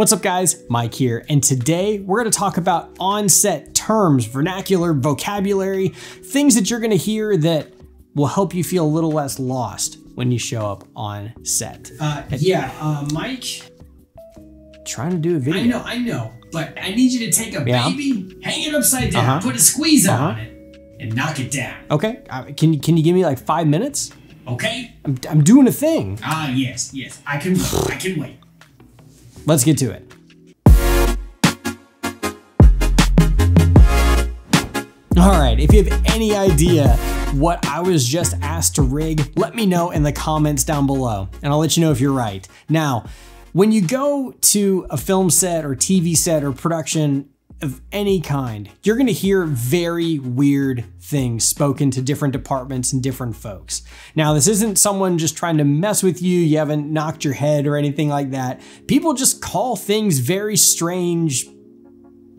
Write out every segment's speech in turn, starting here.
What's up guys, Mike here, and today we're gonna talk about on-set terms, vernacular, vocabulary, things that you're gonna hear that will help you feel a little less lost when you show up on set. Uh, yeah, uh, Mike, Trying to do a video. I know, I know, but I need you to take a Yeah. baby, hang it upside down, Uh-huh. put a squeeze Uh-huh. on it, and knock it down. Okay, uh, can you can you give me like five minutes? Okay? I'm, I'm doing a thing. Ah, yes, yes, I can I can wait. Let's get to it. All right, if you have any idea what I was just asked to rig, let me know in the comments down below, and I'll let you know if you're right. Now, when you go to a film set or TV set or production of any kind, you're gonna hear very weird things spoken to different departments and different folks. Now, this isn't someone just trying to mess with you, you haven't knocked your head or anything like that. People just call things very strange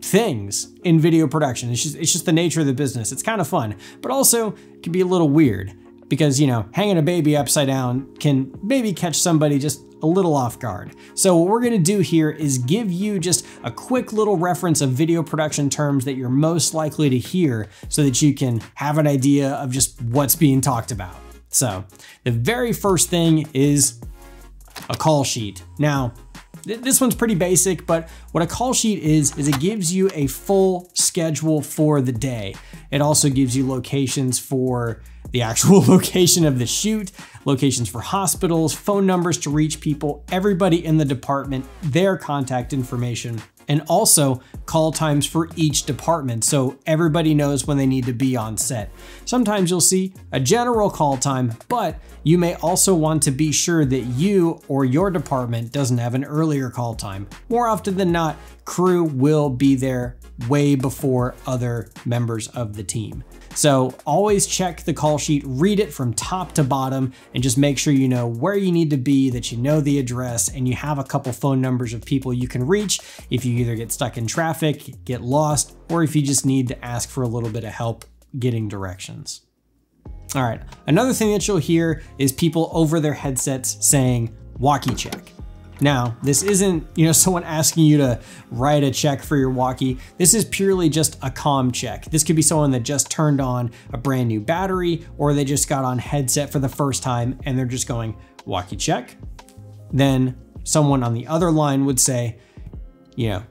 things in video production. It's just, it's just the nature of the business. It's kind of fun, but also can be a little weird because, you know, hanging a baby upside down can maybe catch somebody just a little off guard. So what we're gonna do here is give you just a quick little reference of video production terms that you're most likely to hear so that you can have an idea of just what's being talked about. So the very first thing is a call sheet. Now, this one's pretty basic, but what a call sheet is, is it gives you a full schedule for the day. It also gives you locations for the actual location of the shoot, locations for hospitals, phone numbers to reach people, everybody in the department, their contact information, and also call times for each department so everybody knows when they need to be on set. Sometimes you'll see a general call time, but you may also want to be sure that you or your department doesn't have an earlier call time. More often than not, crew will be there way before other members of the team. So always check the call sheet, read it from top to bottom, and just make sure you know where you need to be, that you know the address, and you have a couple phone numbers of people you can reach if you either get stuck in traffic, get lost, or if you just need to ask for a little bit of help getting directions. All right, another thing that you'll hear is people over their headsets saying walkie check. Now, this isn't, you know, someone asking you to write a check for your walkie. This is purely just a comm check. This could be someone that just turned on a brand new battery or they just got on headset for the first time and they're just going walkie check. Then someone on the other line would say, you know,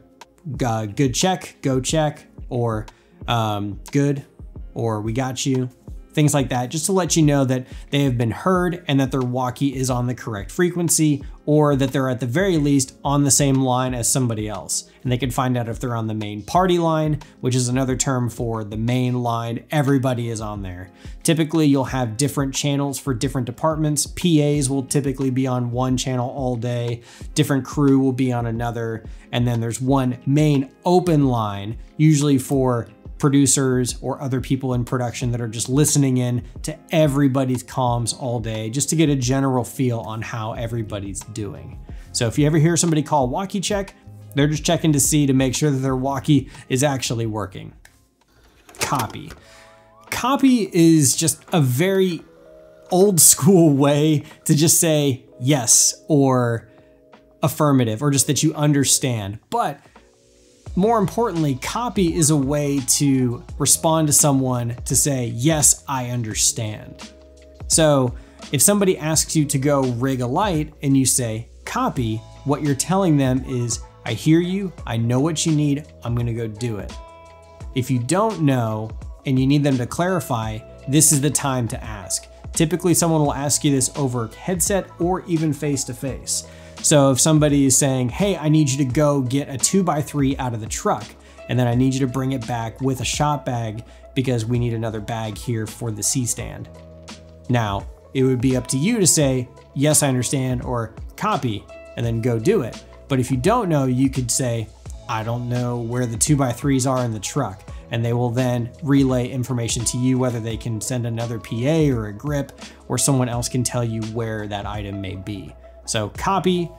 "G- good check, go check, or um, good, or we got you, things like that, just to let you know that they have been heard and that their walkie is on the correct frequency, or that they're at the very least on the same line as somebody else. And they can find out if they're on the main party line, which is another term for the main line. Everybody is on there. Typically, you'll have different channels for different departments. PAs will typically be on one channel all day, different crew will be on another, and then there's one main open line, usually for producers or other people in production that are just listening in to everybody's comms all day just to get a general feel on how everybody's doing. So if you ever hear somebody call walkie check, they're just checking to see to make sure that their walkie is actually working. Copy. Copy is just a very old school way to just say yes or affirmative or just that you understand. But more importantly, copy is a way to respond to someone to say, Yes, I understand. So if somebody asks you to go rig a light and you say, Copy, what you're telling them is, I hear you, I know what you need, I'm gonna go do it. If you don't know and you need them to clarify, this is the time to ask. Typically, someone will ask you this over headset or even face to face. So if somebody is saying, hey, I need you to go get a 2x3 out of the truck, and then I need you to bring it back with a shop bag because we need another bag here for the C stand. Now, it would be up to you to say, yes, I understand, or copy, and then go do it. But if you don't know, you could say, I don't know where the 2x3s are in the truck. And they will then relay information to you, whether they can send another PA or a grip, or someone else can tell you where that item may be. So copy,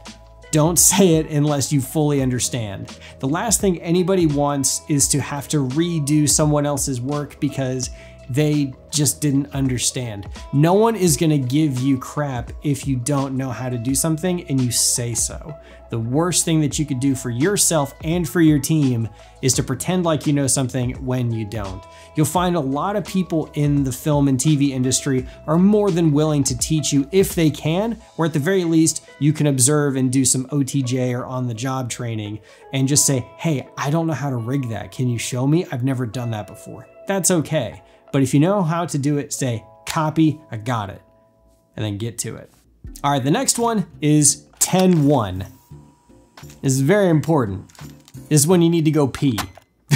don't say it unless you fully understand. The last thing anybody wants is to have to redo someone else's work because they just didn't understand. No one is gonna give you crap if you don't know how to do something and you say so. The worst thing that you could do for yourself and for your team is to pretend like you know something when you don't. You'll find a lot of people in the film and TV industry are more than willing to teach you if they can, or at the very least, you can observe and do some OTJ or on the job training and just say, hey, I don't know how to rig that. Can you show me? I've never done that before. That's okay. But if you know how to do it, say, copy, I got it, and then get to it. All right, the next one is 10-1. This is very important. This is when you need to go pee.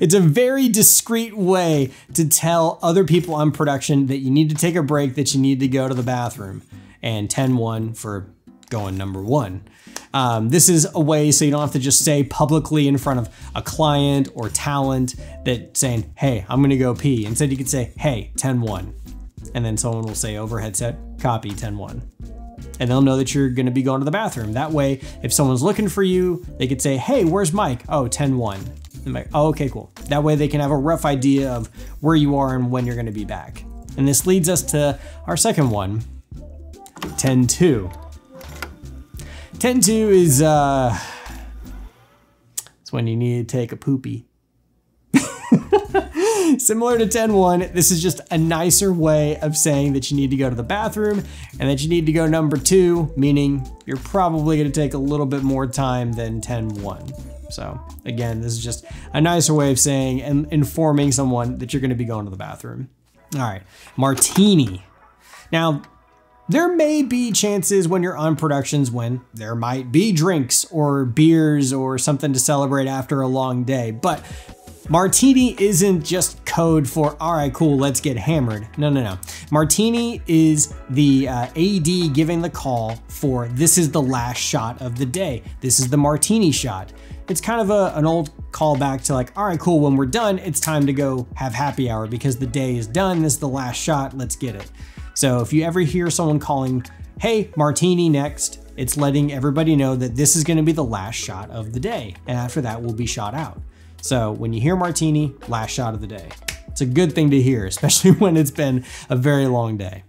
it's a very discreet way to tell other people on production that you need to take a break, that you need to go to the bathroom. And 10-1 for going number one. Um, this is a way so you don't have to just say publicly in front of a client or talent that saying, hey, I'm gonna go pee. Instead you could say, hey, 10-1. And then someone will say over headset, copy 10-1. And they'll know that you're gonna be going to the bathroom. That way, if someone's looking for you, they could say, hey, where's Mike? Oh, 10-1. Like, oh, okay, cool. That way they can have a rough idea of where you are and when you're gonna be back. And this leads us to our second one, 10-2. 10-2 is, uh, it's when you need to take a poopy. Similar to 10-1, this is just a nicer way of saying that you need to go to the bathroom and that you need to go number two, meaning you're probably gonna take a little bit more time than 10-1. So again, this is just a nicer way of saying and informing someone that you're gonna be going to the bathroom. All right, martini. Now, there may be chances when you're on productions when there might be drinks or beers or something to celebrate after a long day, but Martini isn't just code for, all right, cool, let's get hammered. No, no, no. Martini is the uh, AD giving the call for this is the last shot of the day. This is the martini shot. It's kind of a, an old callback to like, all right, cool, when we're done, it's time to go have happy hour because the day is done. This is the last shot, let's get it. So if you ever hear someone calling, hey, martini next, it's letting everybody know that this is gonna be the last shot of the day. And after that, we'll be shot out. So when you hear martini, last shot of the day. It's a good thing to hear, especially when it's been a very long day.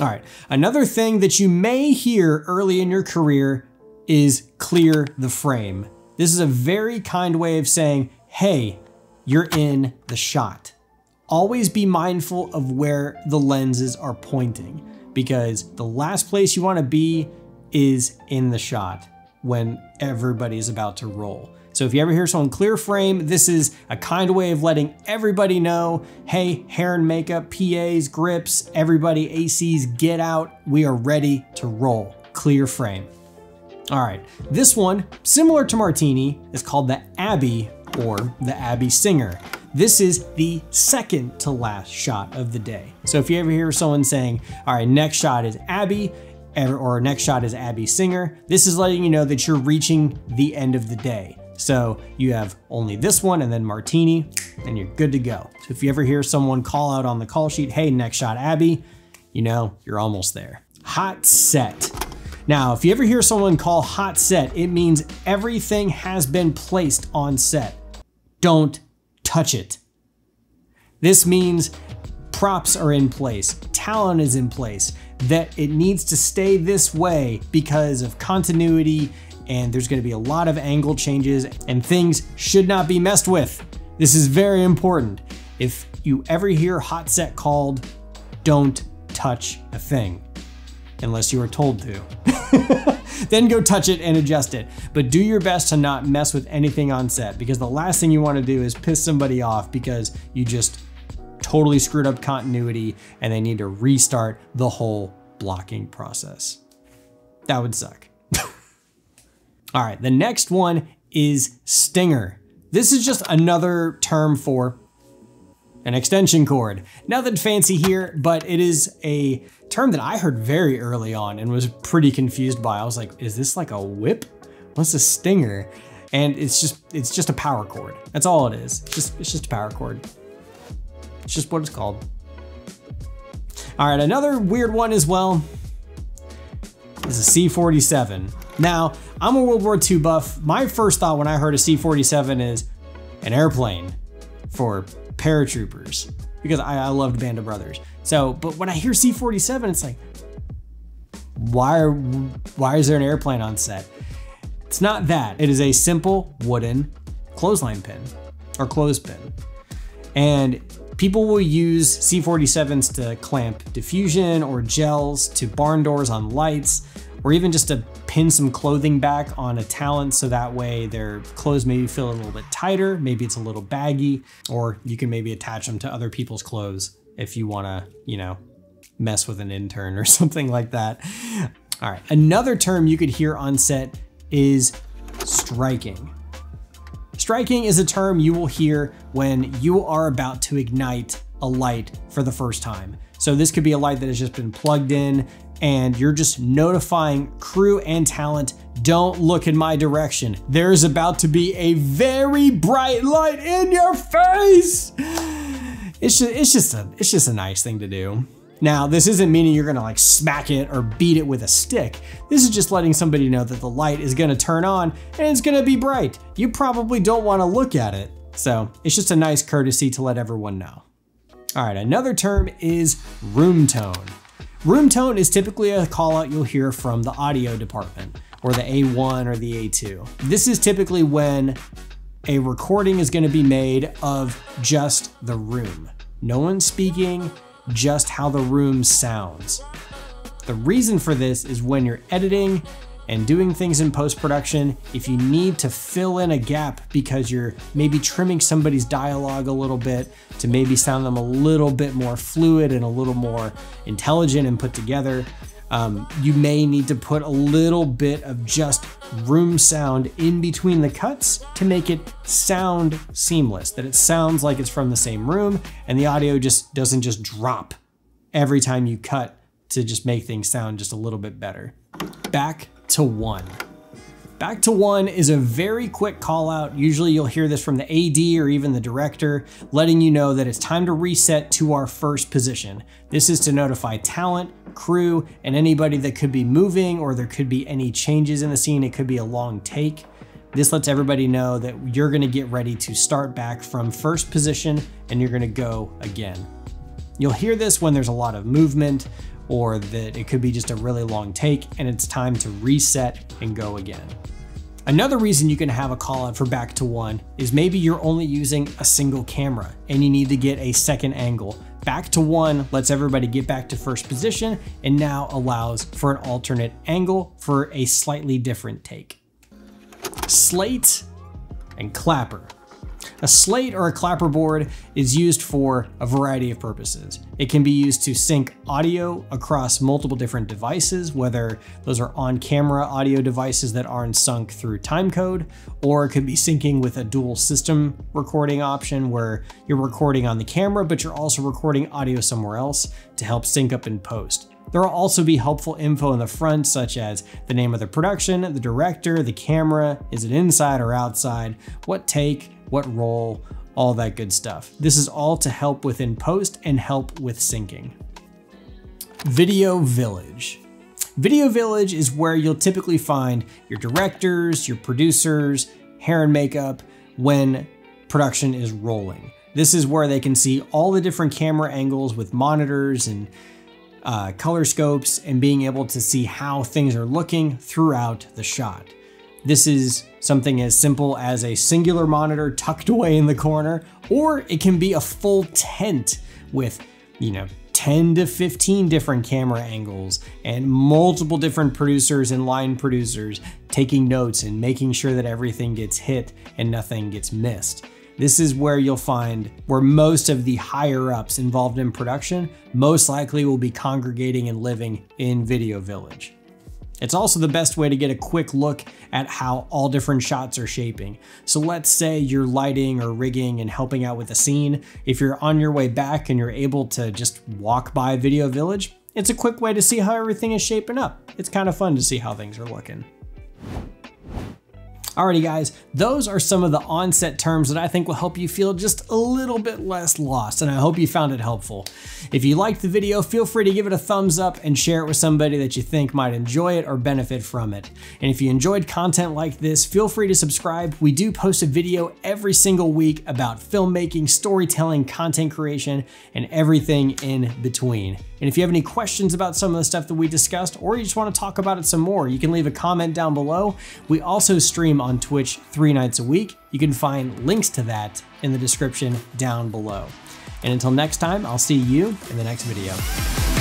All right, another thing that you may hear early in your career is clear the frame. This is a very kind way of saying, hey, you're in the shot always be mindful of where the lenses are pointing because the last place you want to be is in the shot when everybody's about to roll. So if you ever hear someone clear frame, this is a kind of way of letting everybody know, hey, hair and makeup, PAs, grips, everybody, ACs, get out. We are ready to roll. Clear frame. All right, this one, similar to Martini, is called the Abby or the Abby Singer. This is the second to last shot of the day. So if you ever hear someone saying, all right, next shot is Abby, or next shot is Abby Singer, this is letting you know that you're reaching the end of the day. So you have only this one and then Martini, and you're good to go. So if you ever hear someone call out on the call sheet, hey, next shot Abby, you know, you're almost there. Hot set. Now, if you ever hear someone call hot set, it means everything has been placed on set. Don't touch it. This means props are in place, talent is in place, that it needs to stay this way because of continuity and there's gonna be a lot of angle changes and things should not be messed with. This is very important. If you ever hear hot set called, don't touch a thing unless you are told to. then go touch it and adjust it. But do your best to not mess with anything on set because the last thing you want to do is piss somebody off because you just totally screwed up continuity and they need to restart the whole blocking process. That would suck. All right, the next one is stinger. This is just another term for an extension cord. Nothing fancy here, but it is a term that I heard very early on and was pretty confused by. I was like, is this like a whip? What's a stinger? And it's just it's just a power cord. That's all it is. It's just it's just a power cord. It's just what it's called. All right, another weird one as well is a C-47. Now, I'm a World War II buff. My first thought when I heard a C-47 is an airplane for paratroopers. because I, I loved Band of Brothers. So, but when I hear C47, it's like, why are why is there an airplane on set? It's not that. It is a simple wooden clothesline pin or clothespin. And people will use C47s to clamp diffusion or gels to barn doors on lights, or even just to pin some clothing back on a talent so that way their clothes maybe feel a little bit tighter, maybe it's a little baggy, or you can maybe attach them to other people's clothes if you wanna, you know, mess with an intern or something like that. All right, another term you could hear on set is striking. Striking is a term you will hear when you are about to ignite a light for the first time. So this could be a light that has just been plugged in and you're just notifying crew and talent, don't look in my direction. There's about to be a very bright light in your face. It's just, it's just a, it's just a nice thing to do. Now, this isn't meaning you're gonna like smack it or beat it with a stick. This is just letting somebody know that the light is gonna turn on and it's gonna be bright. You probably don't wanna look at it. So it's just a nice courtesy to let everyone know. All right, another term is room tone. Room tone is typically a call out you'll hear from the audio department or the A1 or the A2. This is typically when a recording is gonna be made of just the room. No one speaking, just how the room sounds. The reason for this is when you're editing and doing things in post-production, if you need to fill in a gap because you're maybe trimming somebody's dialogue a little bit to maybe sound them a little bit more fluid and a little more intelligent and put together, um, you may need to put a little bit of just room sound in between the cuts to make it sound seamless, that it sounds like it's from the same room and the audio just doesn't just drop every time you cut to just make things sound just a little bit better. Back to one. Back to one is a very quick call out. Usually you'll hear this from the AD or even the director, letting you know that it's time to reset to our first position. This is to notify talent, crew, and anybody that could be moving or there could be any changes in the scene. It could be a long take. This lets everybody know that you're gonna get ready to start back from first position and you're gonna go again. You'll hear this when there's a lot of movement or that it could be just a really long take and it's time to reset and go again. Another reason you can have a call out for back to one is maybe you're only using a single camera and you need to get a second angle. Back to one lets everybody get back to first position and now allows for an alternate angle for a slightly different take. Slate and clapper. A slate or a clapperboard is used for a variety of purposes. It can be used to sync audio across multiple different devices, whether those are on-camera audio devices that aren't sunk through timecode, or it could be syncing with a dual system recording option where you're recording on the camera, but you're also recording audio somewhere else to help sync up in post. There will also be helpful info in the front, such as the name of the production, the director, the camera, is it inside or outside, what take, what roll, all that good stuff. This is all to help within post and help with syncing. Video Village. Video Village is where you'll typically find your directors, your producers, hair and makeup when production is rolling. This is where they can see all the different camera angles with monitors and uh, color scopes and being able to see how things are looking throughout the shot. This is something as simple as a singular monitor tucked away in the corner, or it can be a full tent with, you know, 10 to 15 different camera angles and multiple different producers and line producers taking notes and making sure that everything gets hit and nothing gets missed. This is where you'll find where most of the higher ups involved in production most likely will be congregating and living in Video Village. It's also the best way to get a quick look at how all different shots are shaping. So let's say you're lighting or rigging and helping out with a scene. If you're on your way back and you're able to just walk by Video Village, it's a quick way to see how everything is shaping up. It's kind of fun to see how things are looking. Alrighty guys, those are some of the onset terms that I think will help you feel just a little bit less lost, and I hope you found it helpful. If you liked the video, feel free to give it a thumbs up and share it with somebody that you think might enjoy it or benefit from it. And if you enjoyed content like this, feel free to subscribe. We do post a video every single week about filmmaking, storytelling, content creation, and everything in between. And if you have any questions about some of the stuff that we discussed, or you just want to talk about it some more, you can leave a comment down below. We also stream on Twitch three nights a week. You can find links to that in the description down below. And until next time, I'll see you in the next video.